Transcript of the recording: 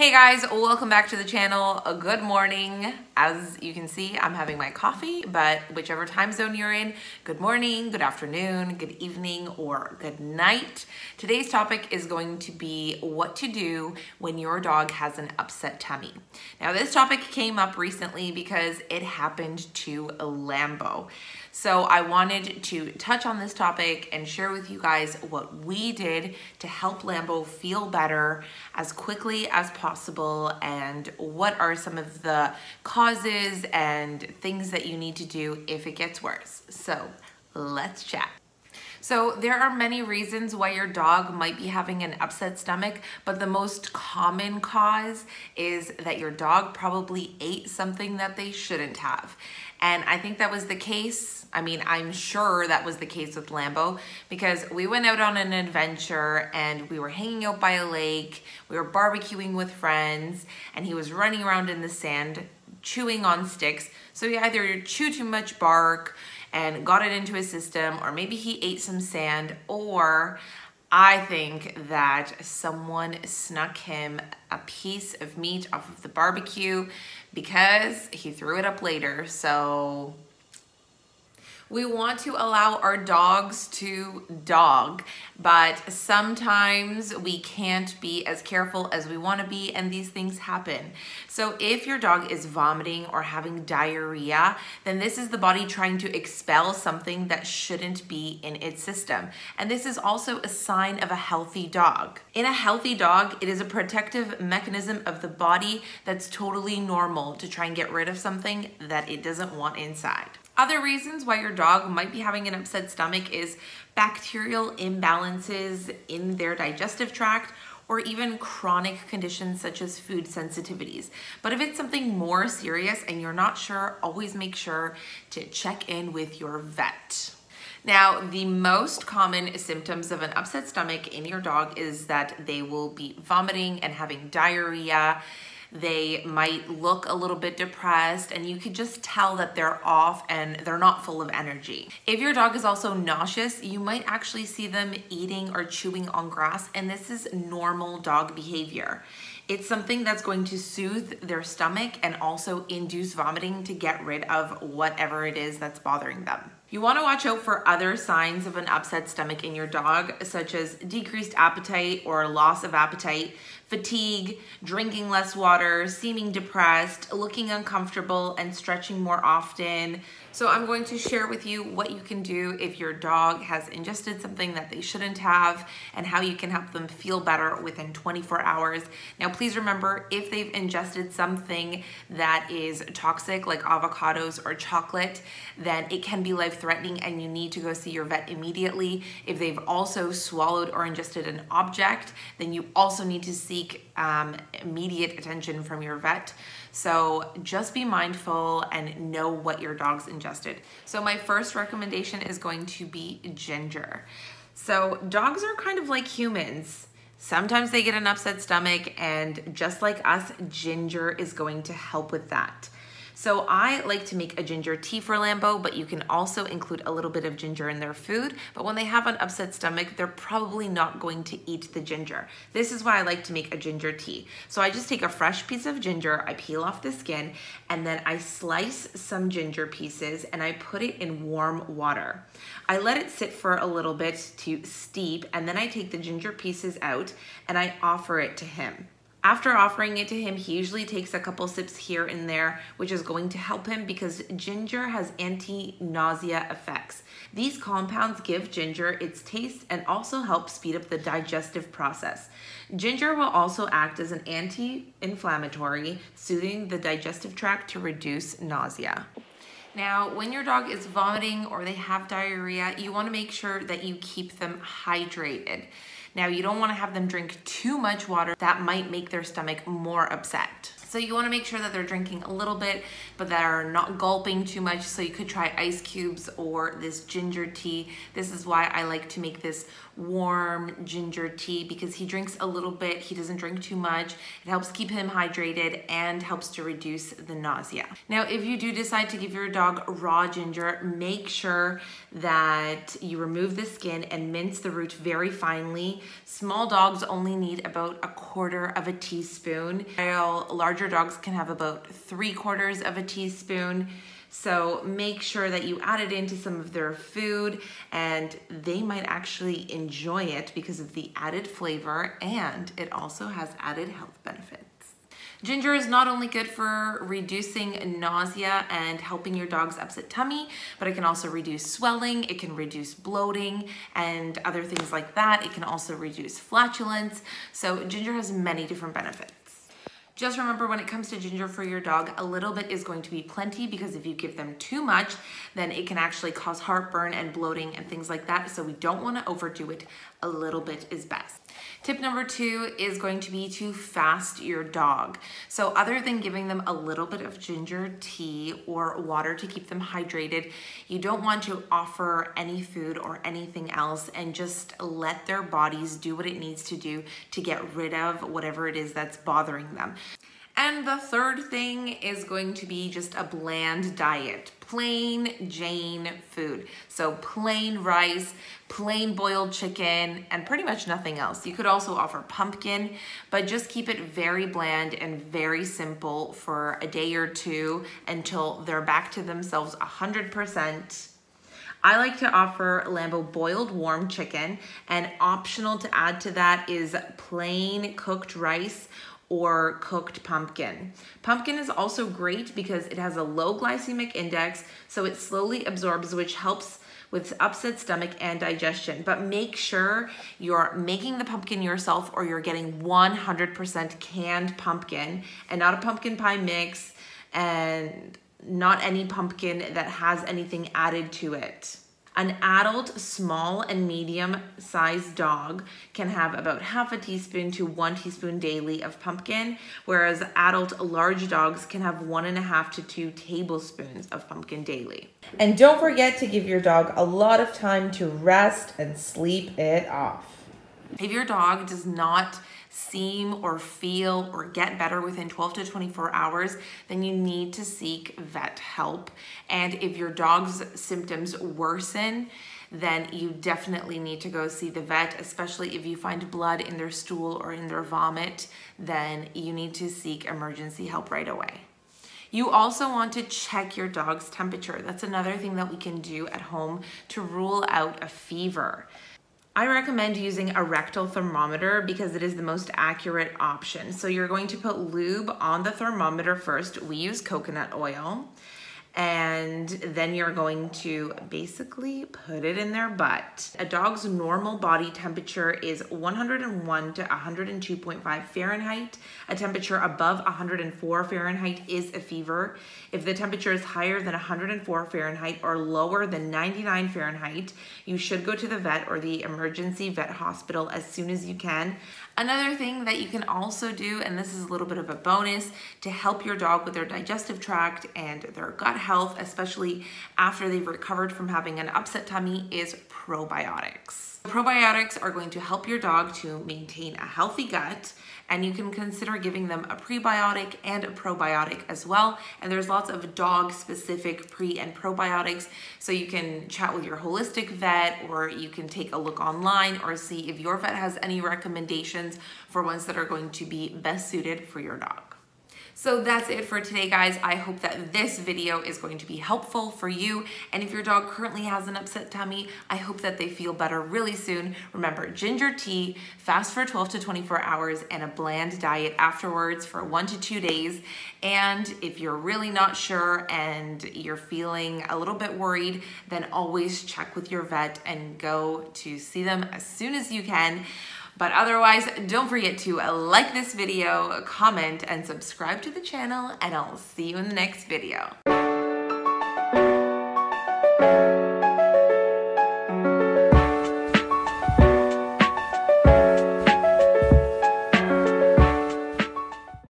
Hey guys, welcome back to the channel. Good morning. As you can see, I'm having my coffee, but whichever time zone you're in, good morning, good afternoon, good evening, or good night. Today's topic is going to be what to do when your dog has an upset tummy. Now this topic came up recently because it happened to Lambo. So I wanted to touch on this topic and share with you guys what we did to help Lambo feel better as quickly as possible and what are some of the causes and things that you need to do if it gets worse. So let's chat. So there are many reasons why your dog might be having an upset stomach, but the most common cause is that your dog probably ate something that they shouldn't have. And I think that was the case. I mean, I'm sure that was the case with Lambo because we went out on an adventure and we were hanging out by a lake. We were barbecuing with friends and he was running around in the sand chewing on sticks. So he either chewed too much bark and got it into his system or maybe he ate some sand or I think that someone snuck him a piece of meat off of the barbecue because he threw it up later. So we want to allow our dogs to dog, but sometimes we can't be as careful as we want to be, and these things happen. So, if your dog is vomiting or having diarrhea, then this is the body trying to expel something that shouldn't be in its system. And this is also a sign of a healthy dog. In a healthy dog, it is a protective mechanism of the body that's totally normal to try and get rid of something that it doesn't want inside. Other reasons why your dog might be having an upset stomach is bacterial imbalances in their digestive tract or even chronic conditions such as food sensitivities. But if it's something more serious and you're not sure, always make sure to check in with your vet. Now, the most common symptoms of an upset stomach in your dog is that they will be vomiting and having diarrhea they might look a little bit depressed and you could just tell that they're off and they're not full of energy. If your dog is also nauseous, you might actually see them eating or chewing on grass and this is normal dog behavior. It's something that's going to soothe their stomach and also induce vomiting to get rid of whatever it is that's bothering them. You want to watch out for other signs of an upset stomach in your dog, such as decreased appetite or loss of appetite, fatigue, drinking less water, seeming depressed, looking uncomfortable, and stretching more often. So I'm going to share with you what you can do if your dog has ingested something that they shouldn't have and how you can help them feel better within 24 hours. Now, please remember if they've ingested something that is toxic like avocados or chocolate, then it can be life-threatening and you need to go see your vet immediately. If they've also swallowed or ingested an object, then you also need to seek um, immediate attention from your vet. So just be mindful and know what your dog's ingested. So my first recommendation is going to be ginger. So dogs are kind of like humans. Sometimes they get an upset stomach and just like us, ginger is going to help with that. So I like to make a ginger tea for Lambo, but you can also include a little bit of ginger in their food. But when they have an upset stomach, they're probably not going to eat the ginger. This is why I like to make a ginger tea. So I just take a fresh piece of ginger, I peel off the skin, and then I slice some ginger pieces and I put it in warm water. I let it sit for a little bit to steep, and then I take the ginger pieces out and I offer it to him. After offering it to him, he usually takes a couple sips here and there, which is going to help him because ginger has anti-nausea effects. These compounds give ginger its taste and also help speed up the digestive process. Ginger will also act as an anti-inflammatory, soothing the digestive tract to reduce nausea. Now, when your dog is vomiting or they have diarrhea, you wanna make sure that you keep them hydrated. Now you don't wanna have them drink too much water. That might make their stomach more upset. So you wanna make sure that they're drinking a little bit, but that are not gulping too much. So you could try ice cubes or this ginger tea. This is why I like to make this warm ginger tea because he drinks a little bit, he doesn't drink too much. It helps keep him hydrated and helps to reduce the nausea. Now, if you do decide to give your dog raw ginger, make sure that you remove the skin and mince the root very finely. Small dogs only need about a quarter of a teaspoon, while larger dogs can have about three quarters of a teaspoon. So make sure that you add it into some of their food and they might actually enjoy it because of the added flavor and it also has added health benefits. Ginger is not only good for reducing nausea and helping your dog's upset tummy, but it can also reduce swelling, it can reduce bloating and other things like that. It can also reduce flatulence. So ginger has many different benefits. Just remember when it comes to ginger for your dog, a little bit is going to be plenty because if you give them too much, then it can actually cause heartburn and bloating and things like that. So we don't wanna overdo it. A little bit is best. Tip number two is going to be to fast your dog. So other than giving them a little bit of ginger tea or water to keep them hydrated, you don't want to offer any food or anything else and just let their bodies do what it needs to do to get rid of whatever it is that's bothering them. And the third thing is going to be just a bland diet, plain Jane food. So plain rice, plain boiled chicken, and pretty much nothing else. You could also offer pumpkin, but just keep it very bland and very simple for a day or two until they're back to themselves 100%. I like to offer Lambo boiled warm chicken and optional to add to that is plain cooked rice or cooked pumpkin. Pumpkin is also great because it has a low glycemic index, so it slowly absorbs, which helps with upset stomach and digestion. But make sure you're making the pumpkin yourself or you're getting 100% canned pumpkin and not a pumpkin pie mix and not any pumpkin that has anything added to it. An adult small and medium sized dog can have about half a teaspoon to one teaspoon daily of pumpkin, whereas adult large dogs can have one and a half to two tablespoons of pumpkin daily. And don't forget to give your dog a lot of time to rest and sleep it off. If your dog does not seem or feel or get better within 12 to 24 hours, then you need to seek vet help. And if your dog's symptoms worsen, then you definitely need to go see the vet, especially if you find blood in their stool or in their vomit, then you need to seek emergency help right away. You also want to check your dog's temperature. That's another thing that we can do at home to rule out a fever. I recommend using a rectal thermometer because it is the most accurate option. So you're going to put lube on the thermometer first. We use coconut oil and then you're going to basically put it in their butt. A dog's normal body temperature is 101 to 102.5 Fahrenheit. A temperature above 104 Fahrenheit is a fever. If the temperature is higher than 104 Fahrenheit or lower than 99 Fahrenheit, you should go to the vet or the emergency vet hospital as soon as you can. Another thing that you can also do, and this is a little bit of a bonus, to help your dog with their digestive tract and their gut health, especially after they've recovered from having an upset tummy, is probiotics. Probiotics are going to help your dog to maintain a healthy gut and you can consider giving them a prebiotic and a probiotic as well. And there's lots of dog specific pre and probiotics. So you can chat with your holistic vet or you can take a look online or see if your vet has any recommendations for ones that are going to be best suited for your dog. So that's it for today, guys. I hope that this video is going to be helpful for you. And if your dog currently has an upset tummy, I hope that they feel better really soon. Remember, ginger tea, fast for 12 to 24 hours, and a bland diet afterwards for one to two days. And if you're really not sure and you're feeling a little bit worried, then always check with your vet and go to see them as soon as you can. But otherwise, don't forget to like this video, comment, and subscribe to the channel, and I'll see you in the next video.